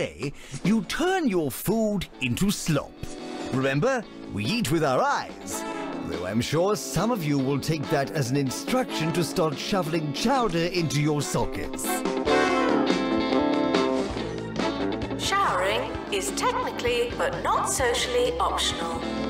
tray, you turn your food into slop. Remember, we eat with our eyes. Though I'm sure some of you will take that as an instruction to start shoveling chowder into your sockets. Showering is technically but not socially optional.